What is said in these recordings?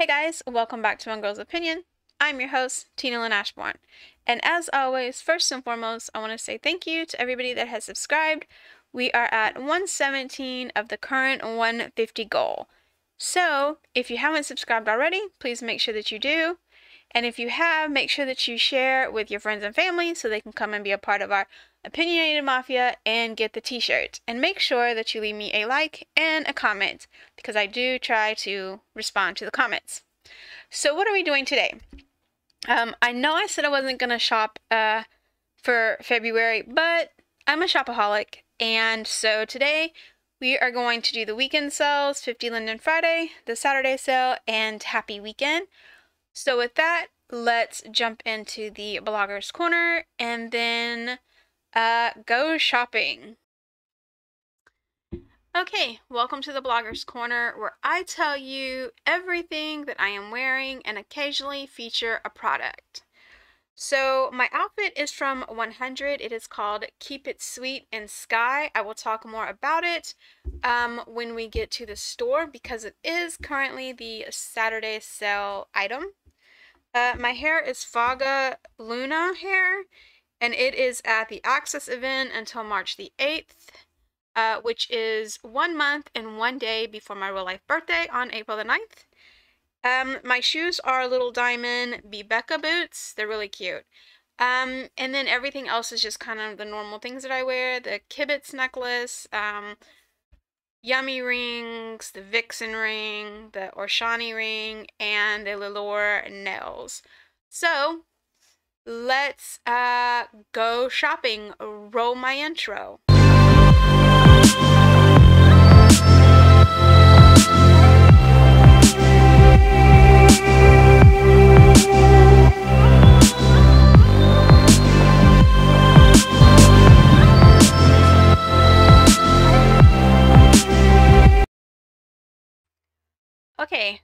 Hey guys, welcome back to One Girl's Opinion. I'm your host, Tina Lynn Ashbourne. And as always, first and foremost, I want to say thank you to everybody that has subscribed. We are at 117 of the current 150 goal. So, if you haven't subscribed already, please make sure that you do. And if you have, make sure that you share with your friends and family so they can come and be a part of our Opinionated Mafia and get the t-shirt. And make sure that you leave me a like and a comment because I do try to respond to the comments. So what are we doing today? Um, I know I said I wasn't going to shop uh, for February, but I'm a shopaholic. And so today we are going to do the weekend sales, 50 Linden Friday, the Saturday sale, and Happy Weekend. So with that, let's jump into the Blogger's Corner and then uh, go shopping. Okay, welcome to the Blogger's Corner where I tell you everything that I am wearing and occasionally feature a product. So, my outfit is from 100. It is called Keep It Sweet in Sky. I will talk more about it um, when we get to the store because it is currently the Saturday sale item. Uh, my hair is Faga Luna hair and it is at the Access event until March the 8th, uh, which is one month and one day before my real life birthday on April the 9th. Um, my shoes are Little Diamond Bebeka boots. They're really cute. Um, and then everything else is just kind of the normal things that I wear. The Kibitz necklace, um, Yummy rings, the Vixen ring, the Orshani ring, and the Lilor nails. So, let's uh, go shopping. Roll my intro.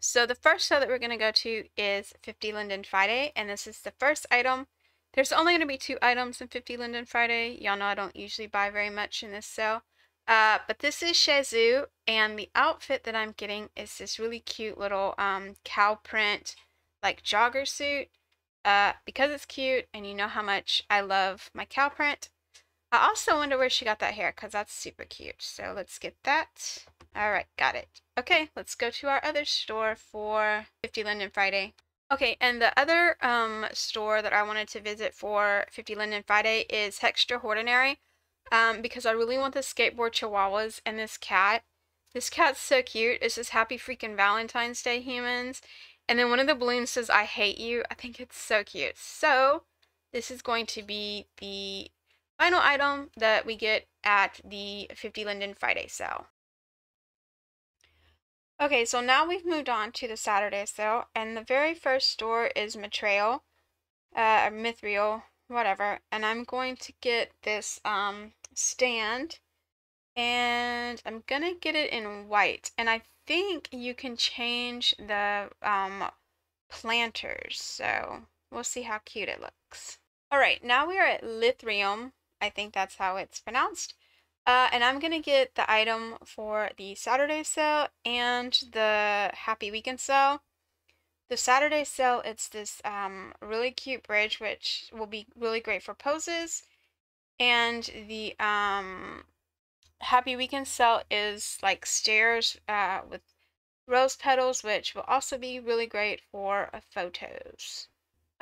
So the first show that we're going to go to is 50 Linden Friday, and this is the first item. There's only going to be two items in 50 Linden Friday. Y'all know I don't usually buy very much in this sale. Uh, but this is Shih Tzu, and the outfit that I'm getting is this really cute little um, cow print, like jogger suit. Uh, because it's cute, and you know how much I love my cow print. I also wonder where she got that hair, because that's super cute. So let's get that. Alright, got it. Okay, let's go to our other store for 50 Linden Friday. Okay, and the other um, store that I wanted to visit for 50 Linden Friday is Hextraordinary um, because I really want the skateboard chihuahuas and this cat. This cat's so cute. It says Happy Freaking Valentine's Day, humans. And then one of the balloons says I hate you. I think it's so cute. So, this is going to be the final item that we get at the 50 Linden Friday sale. Okay, so now we've moved on to the Saturday sale, and the very first store is Matrail, uh, Mithril, whatever, and I'm going to get this, um, stand, and I'm gonna get it in white, and I think you can change the, um, planters, so we'll see how cute it looks. Alright, now we are at Lithium, I think that's how it's pronounced, uh, and I'm going to get the item for the Saturday sale and the Happy Weekend sale. The Saturday sale, it's this um, really cute bridge, which will be really great for poses. And the um, Happy Weekend sale is like stairs uh, with rose petals, which will also be really great for uh, photos.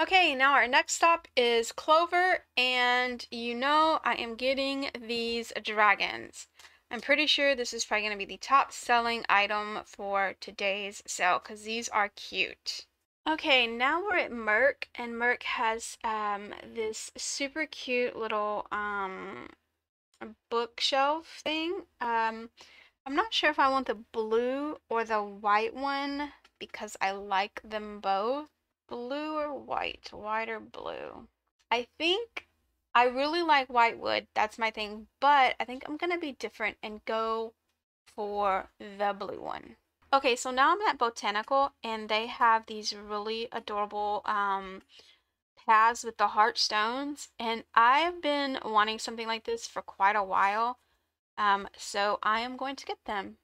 Okay, now our next stop is Clover, and you know I am getting these dragons. I'm pretty sure this is probably going to be the top selling item for today's sale because these are cute. Okay, now we're at Merc, and Merc has um, this super cute little um, bookshelf thing. Um, I'm not sure if I want the blue or the white one because I like them both. Blue or white? White or blue? I think I really like whitewood. That's my thing. But I think I'm going to be different and go for the blue one. Okay, so now I'm at Botanical and they have these really adorable um, paths with the heart stones. And I've been wanting something like this for quite a while. Um, so I am going to get them.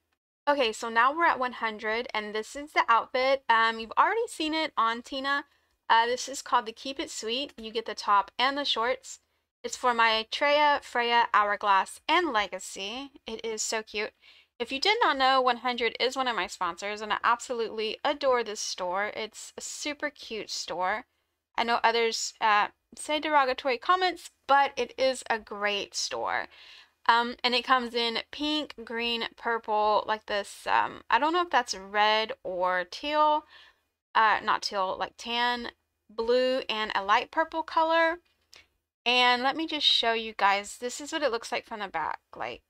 Okay, so now we're at 100, and this is the outfit. Um, you've already seen it on Tina. Uh, this is called the Keep It Sweet. You get the top and the shorts. It's for Maitreya Freya, Hourglass, and Legacy. It is so cute. If you did not know, 100 is one of my sponsors, and I absolutely adore this store. It's a super cute store. I know others uh, say derogatory comments, but it is a great store. Um, and it comes in pink, green, purple, like this. Um, I don't know if that's red or teal. Uh, not teal, like tan, blue, and a light purple color. And let me just show you guys. This is what it looks like from the back. Like,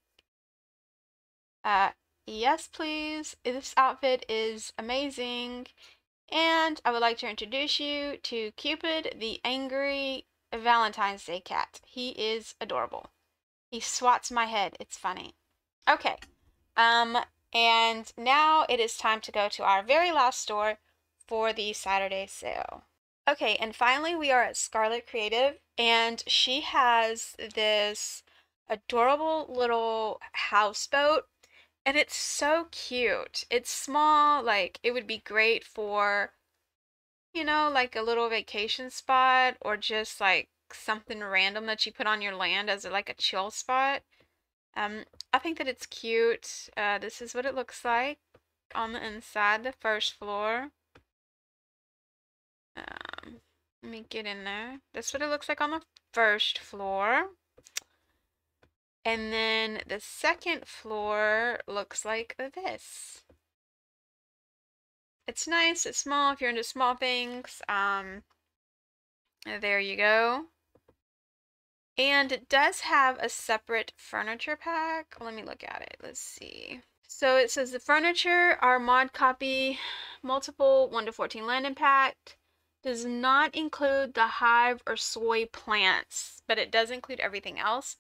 uh, yes, please. This outfit is amazing. And I would like to introduce you to Cupid, the angry Valentine's Day cat. He is adorable. He swats my head. It's funny. Okay. Um, and now it is time to go to our very last store for the Saturday sale. Okay, and finally we are at Scarlet Creative, and she has this adorable little houseboat, and it's so cute. It's small, like it would be great for, you know, like a little vacation spot or just like something random that you put on your land as like a chill spot. Um, I think that it's cute. Uh, this is what it looks like on the inside, the first floor. Um, let me get in there. That's what it looks like on the first floor. And then the second floor looks like this. It's nice, it's small if you're into small things. Um, there you go. And it does have a separate furniture pack. Let me look at it. Let's see. So it says the furniture, our mod copy, multiple 1 to 14 landing pack, does not include the hive or soy plants, but it does include everything else.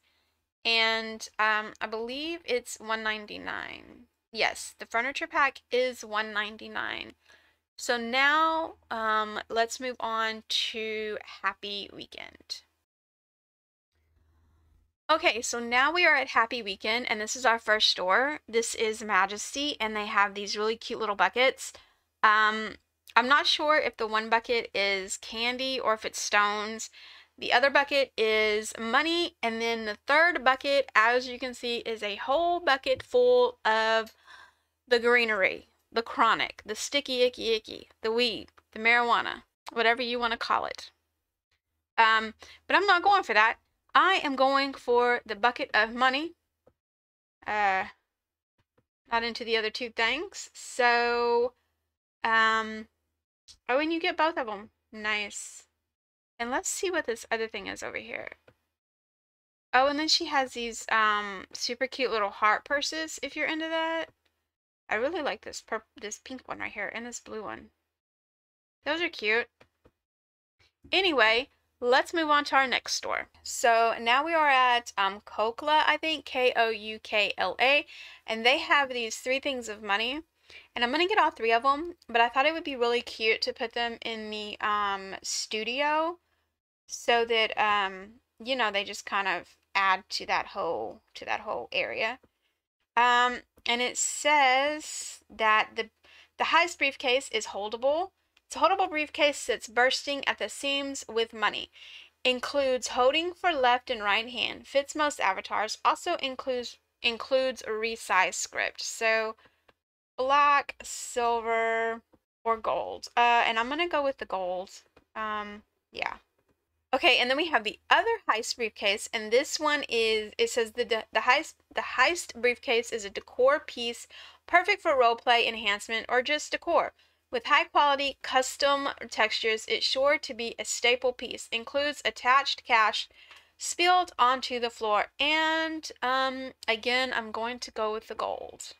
And um, I believe it's 199. Yes, the furniture pack is 199. So now um, let's move on to Happy Weekend. Okay, so now we are at Happy Weekend, and this is our first store. This is Majesty, and they have these really cute little buckets. Um, I'm not sure if the one bucket is candy or if it's stones. The other bucket is money, and then the third bucket, as you can see, is a whole bucket full of the greenery, the chronic, the sticky icky icky, the weed, the marijuana, whatever you want to call it. Um, but I'm not going for that. I am going for the bucket of money. Uh, not into the other two things. So, um, oh, and you get both of them. Nice. And let's see what this other thing is over here. Oh, and then she has these um super cute little heart purses if you're into that. I really like this this pink one right here and this blue one. Those are cute. Anyway, let's move on to our next store. So now we are at um, Koukla, I think, K-O-U-K-L-A, and they have these three things of money. And I'm going to get all three of them, but I thought it would be really cute to put them in the um, studio so that, um, you know, they just kind of add to that whole, to that whole area. Um, and it says that the, the highest briefcase is holdable it's holdable briefcase that's bursting at the seams with money. Includes holding for left and right hand. Fits most avatars. Also includes includes a resize script. So black, silver, or gold. Uh, and I'm gonna go with the gold. Um, yeah. Okay, and then we have the other heist briefcase, and this one is it says the the heist the heist briefcase is a decor piece perfect for roleplay enhancement or just decor. With high quality custom textures, it's sure to be a staple piece. Includes attached cash spilled onto the floor. And um, again, I'm going to go with the gold.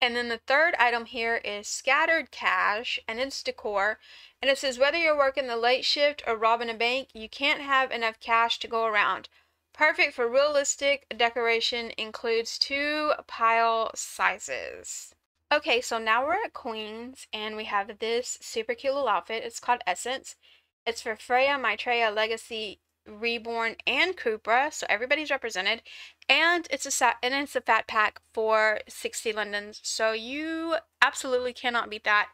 And then the third item here is scattered cash and it's decor. And it says whether you're working the late shift or robbing a bank, you can't have enough cash to go around. Perfect for realistic decoration, includes two pile sizes. Okay, so now we're at Queens, and we have this super cute little outfit. It's called Essence. It's for Freya, Maitreya, Legacy, Reborn, and Kupra, so everybody's represented. And it's a and it's a fat pack for 60 Lindens, so you absolutely cannot beat that.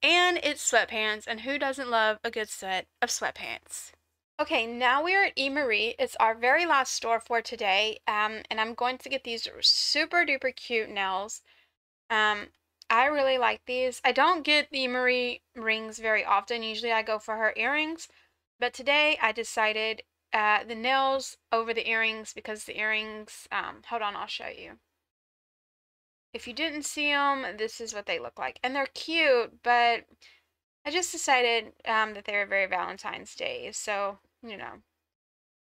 And it's sweatpants, and who doesn't love a good set of sweatpants? Okay, now we are at E. Marie. It's our very last store for today, um, and I'm going to get these super duper cute nails. Um, I really like these. I don't get the Marie rings very often. Usually I go for her earrings. But today I decided uh, the nails over the earrings because the earrings, um, hold on, I'll show you. If you didn't see them, this is what they look like. And they're cute, but I just decided um, that they were very Valentine's Day. So, you know.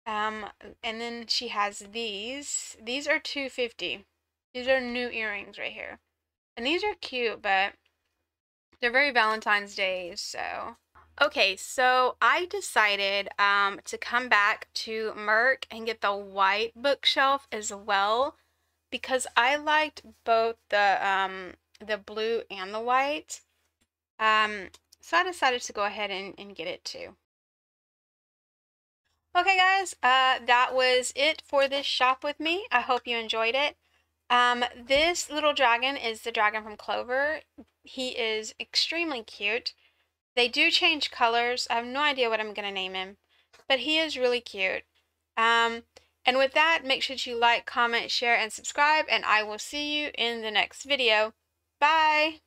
Um, and then she has these. These are 250 These are new earrings right here. And these are cute, but they're very Valentine's Day, so. Okay, so I decided um, to come back to Merck and get the white bookshelf as well because I liked both the um, the blue and the white. Um, so I decided to go ahead and, and get it too. Okay guys, uh, that was it for this shop with me. I hope you enjoyed it. Um, this little dragon is the dragon from Clover. He is extremely cute. They do change colors. I have no idea what I'm going to name him, but he is really cute. Um, and with that, make sure you like, comment, share, and subscribe, and I will see you in the next video. Bye!